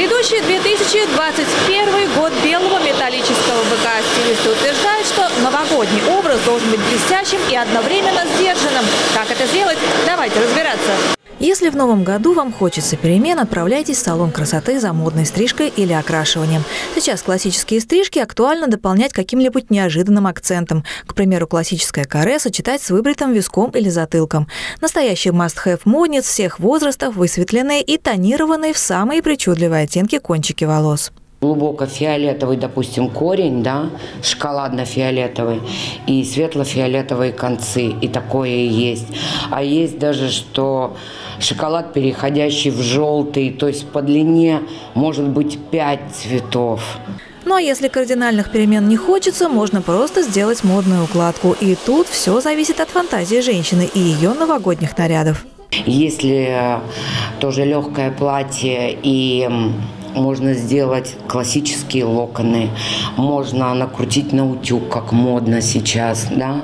Грядущий 2021 год белого металлического быка. Стилисты утверждают, что новогодний образ должен быть блестящим и одновременно сдержанным. Как это сделать? Давайте разбираться. Если в новом году вам хочется перемен, отправляйтесь в салон красоты за модной стрижкой или окрашиванием. Сейчас классические стрижки актуально дополнять каким-либо неожиданным акцентом. К примеру, классическое каре сочетать с выбритым виском или затылком. Настоящий must-have модниц всех возрастов, высветленные и тонированные в самые причудливые оттенки кончики волос глубоко фиолетовый, допустим, корень, да, шоколадно-фиолетовый и светло-фиолетовые концы, и такое есть. А есть даже, что шоколад, переходящий в желтый, то есть по длине может быть пять цветов. Ну а если кардинальных перемен не хочется, можно просто сделать модную укладку. И тут все зависит от фантазии женщины и ее новогодних нарядов. Если тоже легкое платье и можно сделать классические локоны, можно накрутить на утюг, как модно сейчас, да.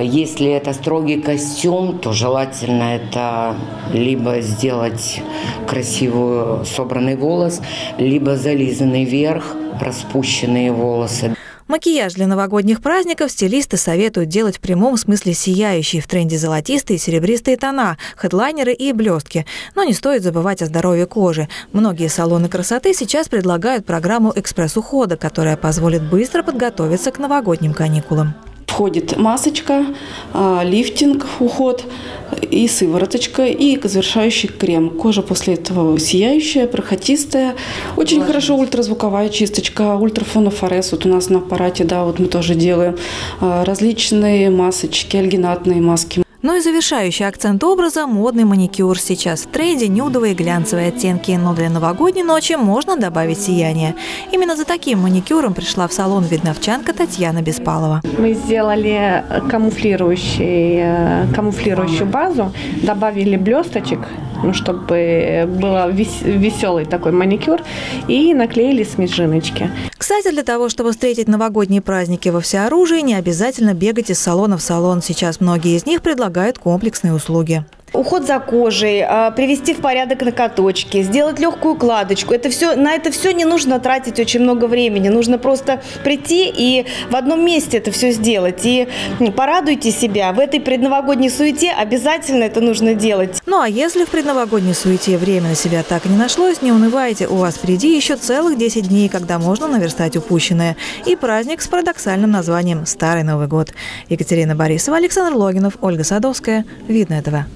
Если это строгий костюм, то желательно это либо сделать красивую собранный волос, либо зализанный вверх, распущенные волосы. Макияж для новогодних праздников стилисты советуют делать в прямом смысле сияющие в тренде золотистые и серебристые тона, хедлайнеры и блестки. Но не стоит забывать о здоровье кожи. Многие салоны красоты сейчас предлагают программу экспресс-ухода, которая позволит быстро подготовиться к новогодним каникулам входит масочка, а, лифтинг, уход и сывороточка, и завершающий крем. Кожа после этого сияющая, проходистая. Очень Влажность. хорошо ультразвуковая чисточка, ультрафонофорез. Вот у нас на аппарате, да, вот мы тоже делаем. А, различные масочки, альгинатные маски. Ну и завершающий акцент образа – модный маникюр. Сейчас в тренде нюдовые глянцевые оттенки, но для новогодней ночи можно добавить сияние. Именно за таким маникюром пришла в салон видновчанка Татьяна Беспалова. Мы сделали камуфлирующий, э, камуфлирующую базу, добавили блесточек, ну, чтобы был веселый такой маникюр, и наклеили снежиночки. Кстати, для того, чтобы встретить новогодние праздники во всеоружии, не обязательно бегать из салона в салон. Сейчас многие из них предлагают комплексные услуги уход за кожей, а, привести в порядок накоточки, сделать легкую кладочку. Это все, на это все не нужно тратить очень много времени. Нужно просто прийти и в одном месте это все сделать. И порадуйте себя. В этой предновогодней суете обязательно это нужно делать. Ну а если в предновогодней суете время на себя так и не нашлось, не унывайте. У вас впереди еще целых 10 дней, когда можно наверстать упущенное. И праздник с парадоксальным названием «Старый Новый год». Екатерина Борисова, Александр Логинов, Ольга Садовская. Видно этого.